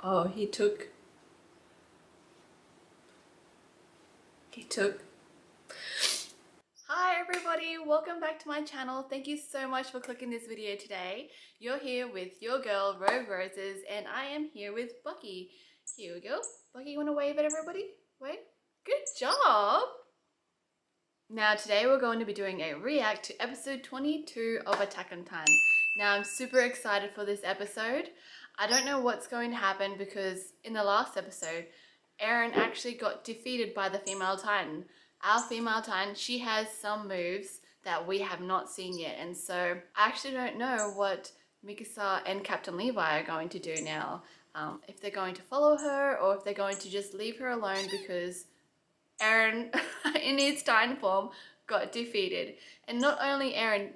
Oh, he took. He took. Hi everybody, welcome back to my channel. Thank you so much for clicking this video today. You're here with your girl Rogue Roses and I am here with Bucky. Here we go. Bucky, you want to wave at everybody? Wave. Good job. Now today we're going to be doing a react to episode 22 of Attack on Titan. Now I'm super excited for this episode. I don't know what's going to happen because in the last episode, Eren actually got defeated by the female Titan. Our female Titan, she has some moves that we have not seen yet and so I actually don't know what Mikasa and Captain Levi are going to do now. Um, if they're going to follow her or if they're going to just leave her alone because Eren in his Titan form got defeated. And not only Eren,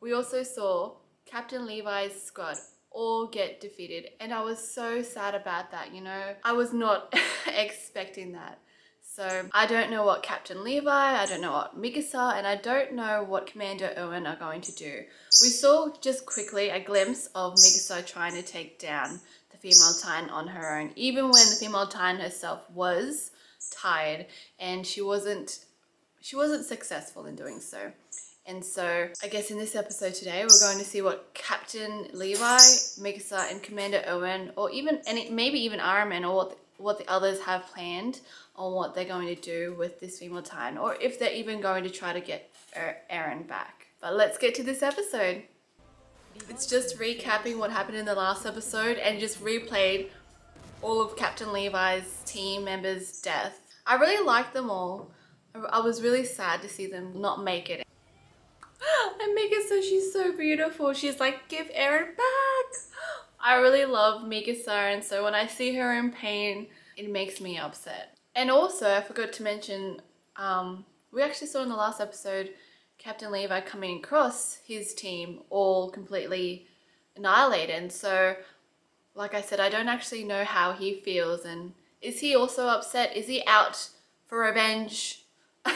we also saw Captain Levi's squad all get defeated. And I was so sad about that, you know. I was not expecting that. So I don't know what Captain Levi, I don't know what Mikasa, and I don't know what Commander Erwin are going to do. We saw just quickly a glimpse of Mikasa trying to take down the female Titan on her own, even when the female Titan herself was tired and she wasn't she wasn't successful in doing so. And so I guess in this episode today, we're going to see what Captain Levi, Mikasa, and Commander Erwin, or even, and maybe even Armin, or what the, what the others have planned on what they're going to do with this female Titan, or if they're even going to try to get uh, Eren back. But let's get to this episode. It's just recapping what happened in the last episode and just replayed all of Captain Levi's team members' death. I really liked them all. I was really sad to see them not make it. And Mikasa, she's so beautiful. She's like, give Eren back. I really love Mikasa and so when I see her in pain, it makes me upset. And also, I forgot to mention, um, we actually saw in the last episode Captain Levi coming across his team all completely annihilated. And so like I said, I don't actually know how he feels and is he also upset? Is he out for revenge?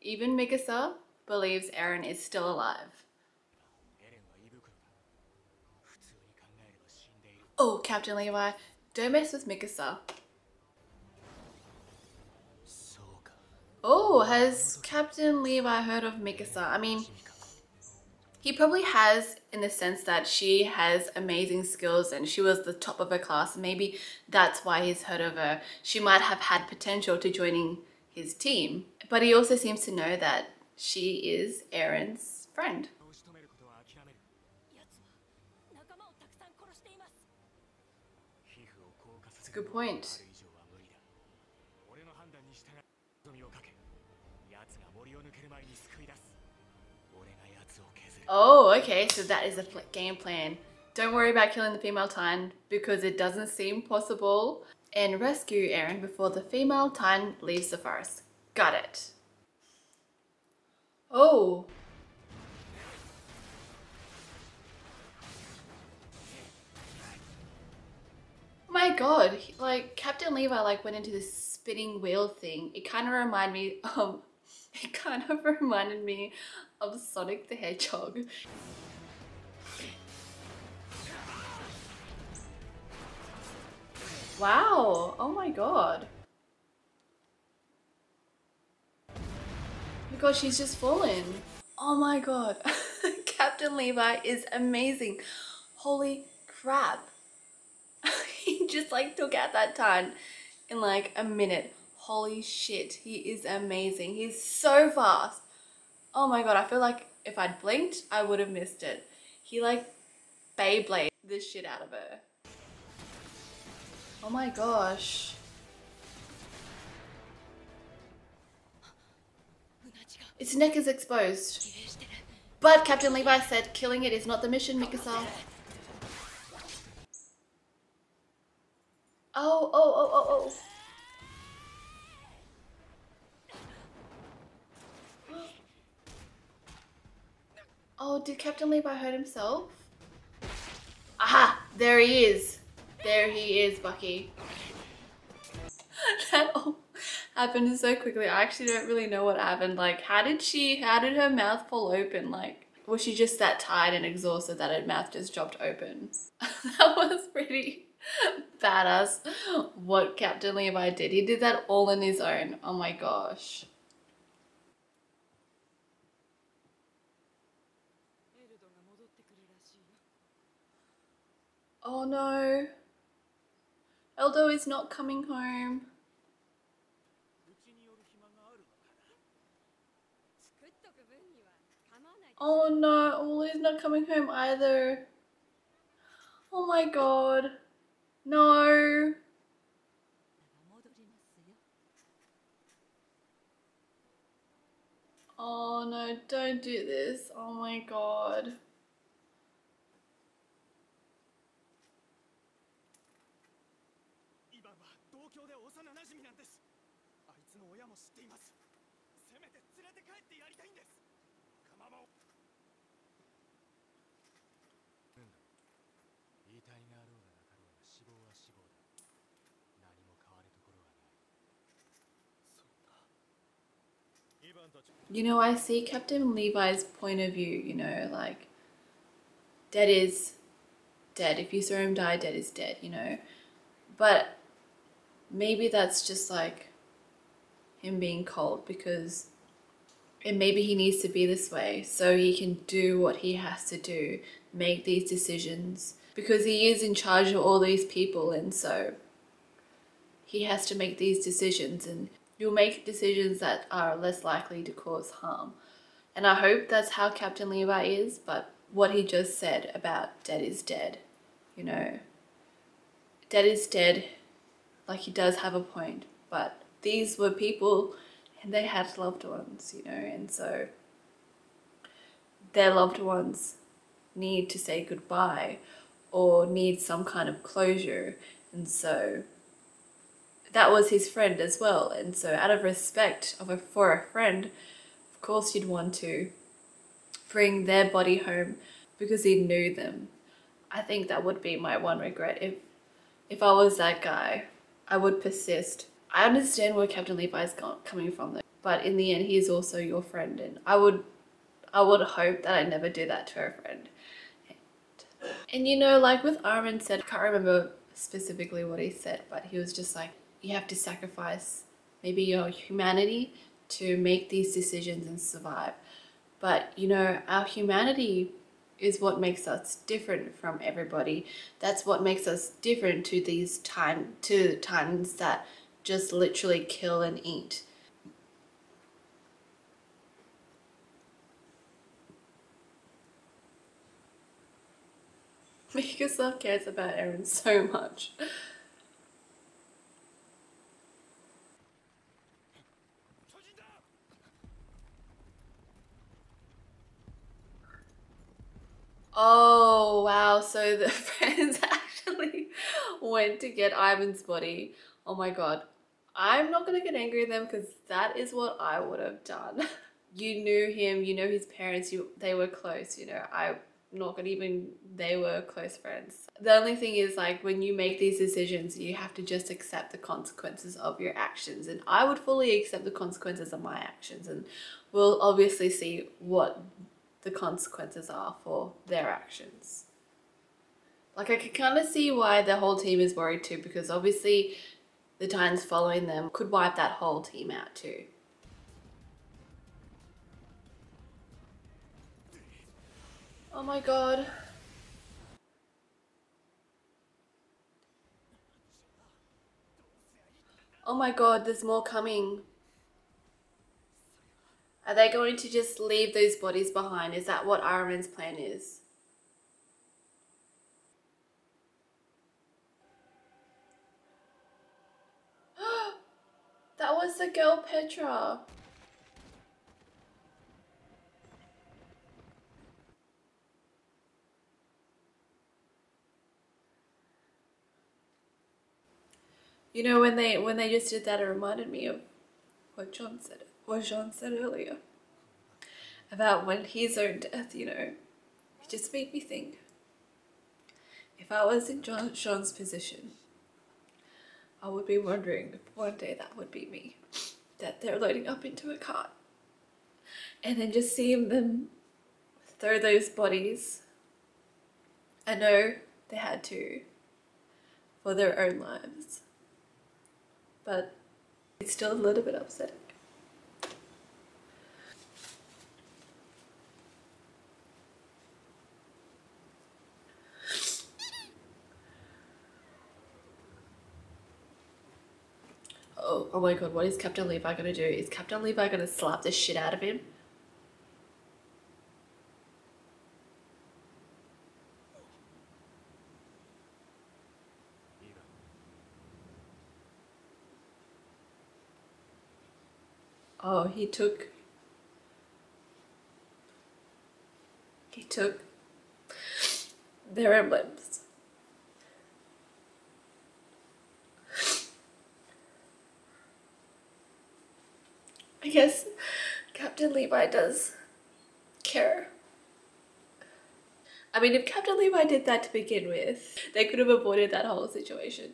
Even Mikasa believes Eren is still alive. Oh, Captain Levi, don't mess with Mikasa. Oh, has Captain Levi heard of Mikasa? I mean, he probably has in the sense that she has amazing skills and she was the top of her class. Maybe that's why he's heard of her. She might have had potential to joining his team. But he also seems to know that she is Eren's friend. A good point. Oh, okay, so that is a game plan. Don't worry about killing the female Titan because it doesn't seem possible. And rescue Eren before the female Titan leaves the forest. Got it. Oh. oh my god, like Captain Levi like went into this spinning wheel thing. It kind of reminded me of it kind of reminded me of Sonic the Hedgehog. Wow, oh my god. Because she's just fallen. Oh my god. Captain Levi is amazing. Holy crap. he just like took out that time in like a minute. Holy shit, he is amazing. He's so fast. Oh my god, I feel like if I'd blinked, I would have missed it. He like Beyblade the shit out of her. Oh my gosh. Its neck is exposed. But Captain Levi said killing it is not the mission, Mikasa. Oh, oh, oh, oh, oh. Oh, did Captain Levi hurt himself? Aha! There he is. There he is, Bucky. that all happened so quickly. I actually don't really know what happened. Like, how did she, how did her mouth fall open? Like, was she just that tired and exhausted that her mouth just dropped open? that was pretty badass what Captain Levi did. He did that all on his own. Oh my gosh. Oh no. Eldo is not coming home. Oh no, Ollie's not coming home either. Oh my god. No. Oh no, don't do this. Oh my god. You know, I see Captain Levi's point of view, you know, like, dead is dead. If you saw him die, dead is dead, you know. But maybe that's just like him being cold because and maybe he needs to be this way so he can do what he has to do, make these decisions because he is in charge of all these people and so he has to make these decisions and you'll make decisions that are less likely to cause harm. And I hope that's how Captain Levi is, but what he just said about dead is dead, you know. Dead is dead, like he does have a point, but these were people and they had loved ones, you know, and so their loved ones need to say goodbye or need some kind of closure, and so that was his friend as well. And so, out of respect of a, for a friend, of course, you'd want to bring their body home because he knew them. I think that would be my one regret if if I was that guy. I would persist. I understand where Captain Levi is coming from, though, but in the end, he is also your friend, and I would I would hope that I never do that to a friend. And you know, like with Armin said, I can't remember specifically what he said, but he was just like, you have to sacrifice maybe your humanity to make these decisions and survive. But you know, our humanity is what makes us different from everybody. That's what makes us different to these time to titans that just literally kill and eat. Mikasa cares about Eren so much. Oh wow, so the friends actually went to get Ivan's body. Oh my god. I'm not gonna get angry at them because that is what I would have done. You knew him, you know his parents, you they were close, you know. I'm not gonna even they were close friends. The only thing is like when you make these decisions, you have to just accept the consequences of your actions. And I would fully accept the consequences of my actions and we'll obviously see what the consequences are for their actions. Like I can kind of see why the whole team is worried too, because obviously the Titans following them could wipe that whole team out too. Oh my god. Oh my god, there's more coming. Are they going to just leave those bodies behind? Is that what Armin's plan is? that was the girl Petra. You know when they when they just did that, it reminded me of what John said what Jean said earlier about when his own death. You know, it just made me think if I was in Jean's position, I would be wondering if one day that would be me, that they're loading up into a cart, and then just seeing them throw those bodies. I know they had to for their own lives, but it's still a little bit upsetting. Oh, my god, what is Captain Levi gonna do? Is Captain Levi gonna slap the shit out of him? Oh, he took. He took their emblems. Guess Captain Levi does care. I mean, if Captain Levi did that to begin with, they could have avoided that whole situation.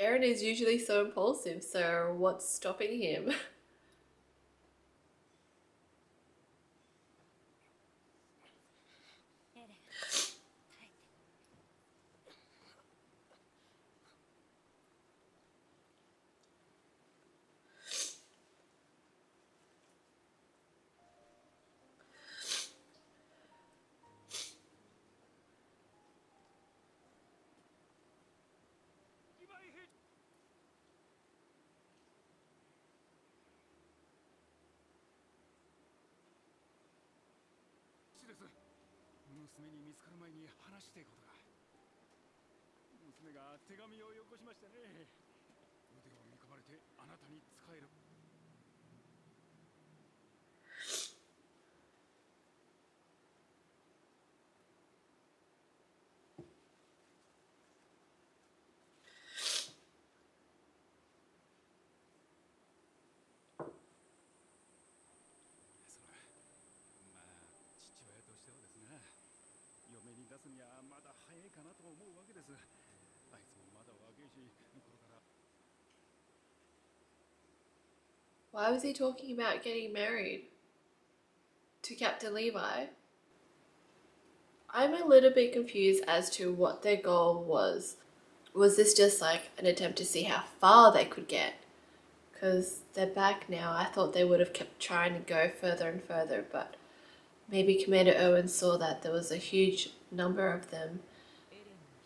Eren is usually so impulsive, so what's stopping him? 娘に見つかる前に話していことが娘が手紙をよこしましてね。腕を見込まれてあなたに仕えるそれまあ父親としてはですな。嫁 に出すにはまだ早いかなと思うわけですあいつもまだ若いしこれから Why was he talking about getting married to Captain Levi? I'm a little bit confused as to what their goal was. Was this just like an attempt to see how far they could get? Because they're back now. I thought they would have kept trying to go further and further, but maybe Commander Erwin saw that there was a huge number of them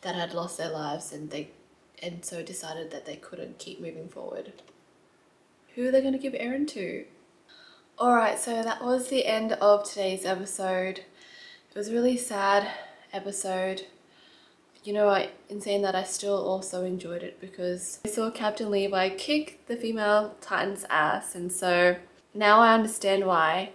that had lost their lives and they and so decided that they couldn't keep moving forward. Who are they going to give Eren to? Alright, so that was the end of today's episode. It was a really sad episode. You know what, in saying that I still also enjoyed it because I saw Captain Levi kick the female Titan's ass and so now I understand why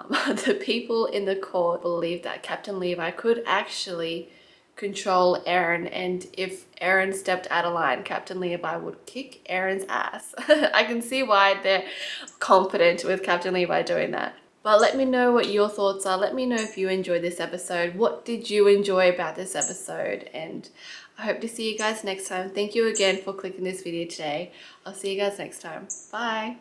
um, the people in the court believe that Captain Levi could actually control Eren and if Eren stepped out of line, Captain Levi would kick Eren's ass. I can see why they're confident with Captain Levi doing that. But let me know what your thoughts are. Let me know if you enjoyed this episode. What did you enjoy about this episode? And I hope to see you guys next time. Thank you again for clicking this video today. I'll see you guys next time. Bye.